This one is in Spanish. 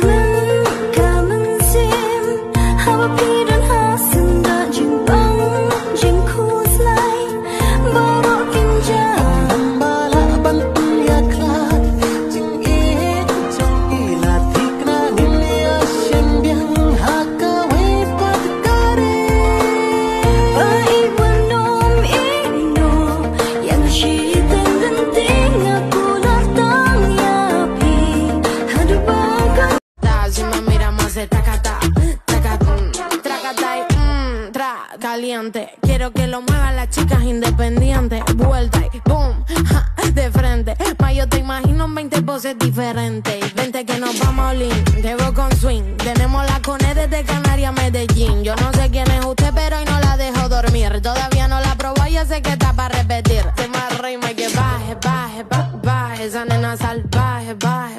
look hace tacata, tacata, mm, tracata y mmm, tra, caliente. Quiero que lo muevan las chicas independientes. Vuelta y boom, ja, de frente. Ma, yo te imagino 20 poses diferentes. Vente que nos vamos a Olin, debo con swing. Tenemos la cone desde Canarias Medellín. Yo no sé quién es usted, pero hoy no la dejo dormir. Todavía no la probó, yo sé que está para repetir. Se me rima y que baje, baje, baje, baje. Esa nena salvaje, baje